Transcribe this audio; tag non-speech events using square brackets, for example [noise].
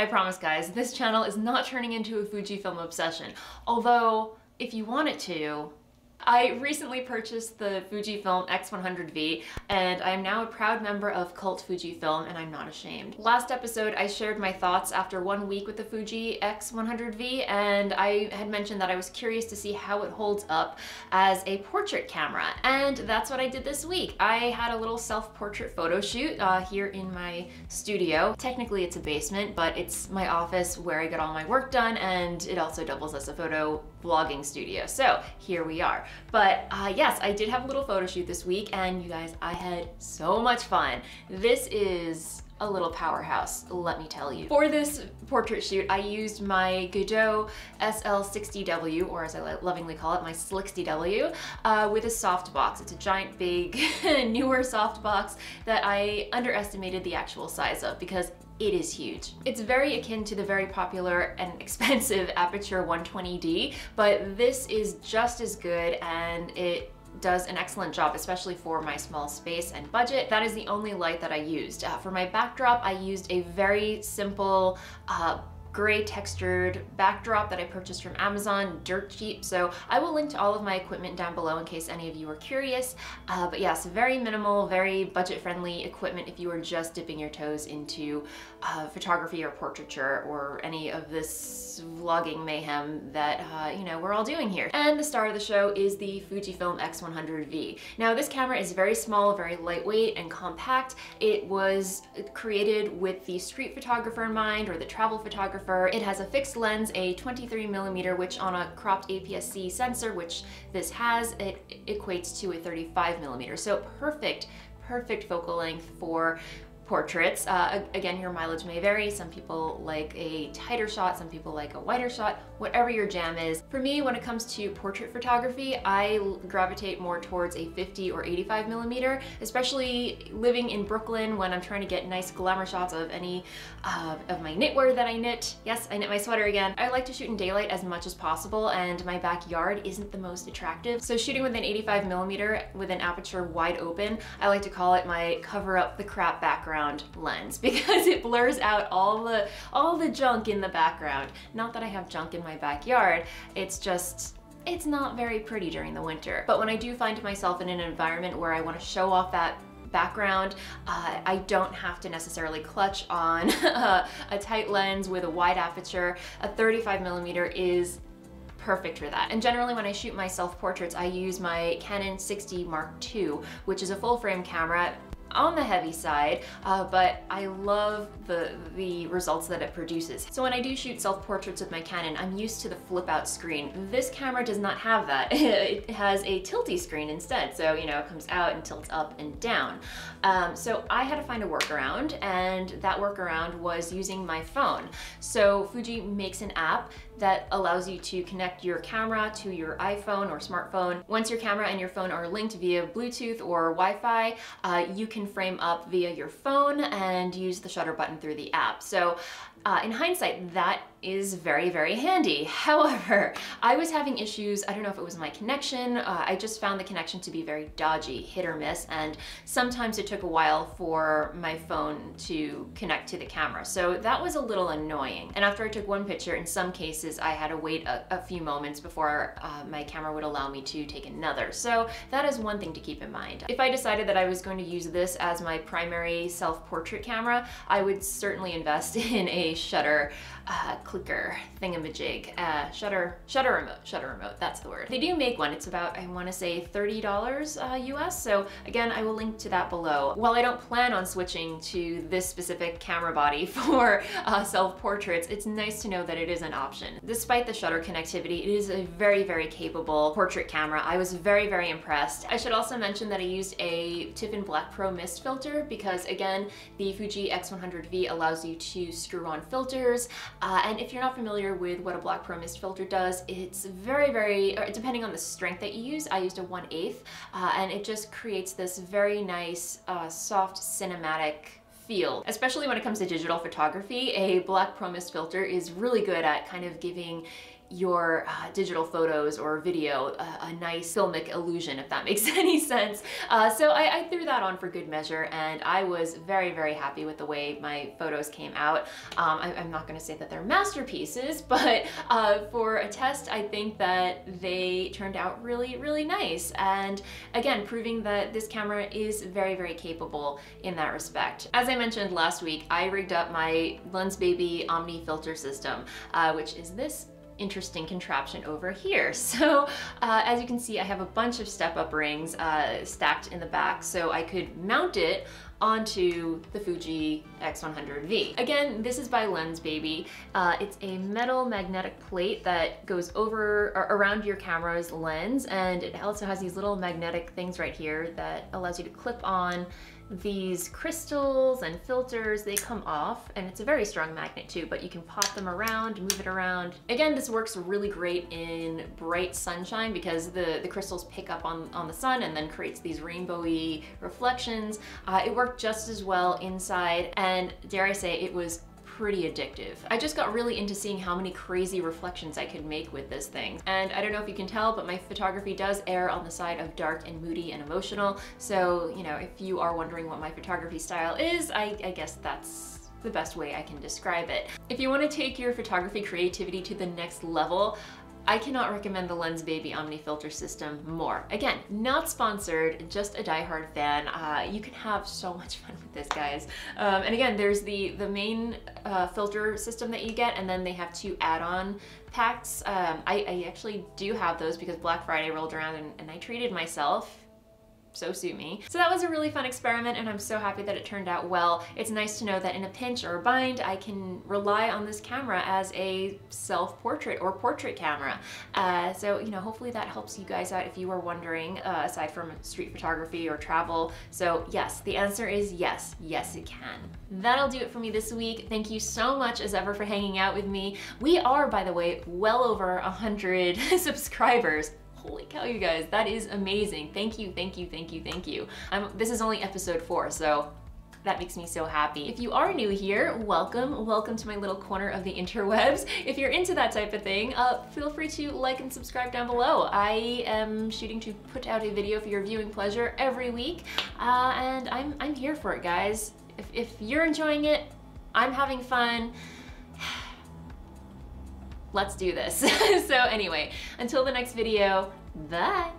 I promise guys, this channel is not turning into a Fujifilm obsession. Although, if you want it to, I recently purchased the Fujifilm X100V and I am now a proud member of Cult Fujifilm and I'm not ashamed. Last episode I shared my thoughts after one week with the Fuji X100V and I had mentioned that I was curious to see how it holds up as a portrait camera and that's what I did this week. I had a little self-portrait photo shoot uh, here in my studio. Technically it's a basement but it's my office where I get all my work done and it also doubles as a photo vlogging studio. So here we are. But uh, yes, I did have a little photo shoot this week and you guys, I had so much fun. This is a little powerhouse, let me tell you. For this portrait shoot, I used my Godox SL60W, or as I lovingly call it, my Slicksty uh, with a softbox. It's a giant, big, [laughs] Neewer softbox that I underestimated the actual size of because it is huge. It's very akin to the very popular and [laughs] expensive Aputure 120D, but this is just as good and it does an excellent job, especially for my small space and budget. That is the only light that I used. Uh, for my backdrop, I used a very simple uh, gray textured backdrop that I purchased from Amazon, dirt cheap. So I will link to all of my equipment down below in case any of you are curious. Uh, but yes, very minimal, very budget friendly equipment if you are just dipping your toes into uh, photography or portraiture or any of this vlogging mayhem that, uh, you know, we're all doing here. And the star of the show is the Fujifilm X100V. Now this camera is very small, very lightweight and compact. It was created with the street photographer in mind or the travel photographer It has a fixed lens, a 23 millimeter, which on a cropped APS-C sensor, which this has, it equates to a 35 millimeter. So perfect, perfect focal length for portraits. Uh, again, your mileage may vary. Some people like a tighter shot, some people like a wider shot, whatever your jam is. For me, when it comes to portrait photography, I gravitate more towards a 50 or 85 millimeter, especially living in Brooklyn when I'm trying to get nice glamour shots of any uh, of my knitwear that I knit. Yes, I knit my sweater again. I like to shoot in daylight as much as possible and my backyard isn't the most attractive. So shooting with an 85 millimeter with an aperture wide open, I like to call it my cover up the crap background background lens [laughs] because it blurs out all the all the junk in the background. Not that I have junk in my backyard, it's just it's not very pretty during the winter. But when I do find myself in an environment where I want to show off that background. Uh, I don't have to necessarily clutch on a, [laughs] a tight lens with a wide aperture. A 35 millimeter is perfect for that. And generally when I shoot my self-portraits, I use my Canon 6D Mark II, which is a full frame camera on the heavy side, uh, but I love the, the results that it produces. So when I do shoot self-portraits with my Canon, I'm used to the flip out screen. This camera does not have that. [laughs] it has a tilty screen instead. So, you know, it comes out and tilts up and down. Um, so I had to find a workaround and that workaround was using my phone. So Fuji makes an app that allows you to connect your camera to your iPhone or smartphone. Once your camera and your phone are linked via Bluetooth or Wi-Fi, uh, you can frame up via your phone and use the shutter button through the app. So uh, in hindsight, that is very, very handy. [laughs] However, I was having issues, I don't know if it was my connection, uh, I just found the connection to be very dodgy, hit or miss, and sometimes it took a while for my phone to connect to the camera. So that was a little annoying. And after I took one picture, in some cases, I had to wait a, a few moments before uh, my camera would allow me to take another. So that is one thing to keep in mind. If I decided that I was going to use this as my primary self-portrait camera, I would certainly invest [laughs] in a shutter uh, clicker thingamajig, uh, shutter, shutter remote, shutter remote, that's the word. They do make one, it's about, I wanna say $30 uh, US, so again, I will link to that below. While I don't plan on switching to this specific camera body [laughs] for uh, self-portraits, it's nice to know that it is an option. Despite the shutter connectivity, it is a very, very capable portrait camera. I was very, very impressed. I should also mention that I used a Tiffen Black Pro mist filter because again, the Fuji X100V allows you to screw on filters, uh, and if you're not familiar with what a Black Pro Mist filter does, it's very, very, depending on the strength that you use, I used a 1 8 uh, and it just creates this very nice, uh, soft, cinematic feel. Especially when it comes to digital photography, a Black Pro Mist filter is really good at kind of giving your uh, digital photos or video a, nice filmic illusion, if that [laughs] makes any sense. Uh, so I, I, threw that on for good measure and I was very, very happy with the way my photos came out. Um, I, am not gonna say that they're masterpieces, [laughs] but uh, for a test, I think that they turned out really, really nice. And again, proving that this camera is very, very capable in that respect. As I mentioned last week, I rigged up my Lensbaby Omni filter system, uh, which is this interesting contraption over here. [laughs] So uh, as you can see, I have a bunch of step-up rings uh, stacked in the back so I could mount it onto the Fuji X100V. Again, this is by Lensbaby. Uh, it's a metal magnetic plate that goes over around your camera's lens and it also has these little magnetic things right here that allows you to clip on these crystals and filters, they come off and it's a very strong magnet too, but you can pop them around, move it around. Again, this works really great in bright sunshine because the, the crystals pick up on, on the sun and then creates these rainbowy reflections. Uh, it worked just as well inside and dare I say it was pretty addictive. I just got really into seeing how many crazy reflections I could make with this thing. And I don't know if you can tell, but my photography does err on the side of dark and moody and emotional. So, you know, if you are wondering what my photography style is, I, I guess that's the best way I can describe it. If you want to take your photography creativity to the next level, I cannot recommend the Lensbaby Omni filter system more. Again, not sponsored, just a die-hard fan. Uh, you can have so much fun with this, guys. Um, and again, there's the, the main uh, filter system that you get, and then they have two add-on packs. Um, I, I, actually do have those because Black Friday rolled around and, and I treated myself so sue me. So that was a really fun experiment and I'm so happy that it turned out well. It's nice to know that in a pinch or a bind, I can rely on this camera as a self-portrait or portrait camera. Uh, so, you know, hopefully that helps you guys out if you were wondering, uh, aside from street photography or travel. So yes, the answer is yes, yes it can. That'll do it for me this week. Thank you so much as ever for hanging out with me. We are, by the way, well over 100 [laughs] subscribers holy cow, you guys, that is amazing. Thank you, thank you, thank you, thank you. I'm, this is only episode four, so that makes me so happy. If you are new here, welcome. Welcome to my little corner of the interwebs. If you're into that type of thing, uh, feel free to like and subscribe down below. I am shooting to put out a video for your viewing pleasure every week, uh, and I'm, I'm here for it, guys. If, if you're enjoying it, I'm having fun let's do this. [laughs] so anyway, until the next video, bye.